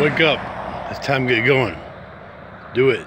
Wake up. It's time to get going. Do it.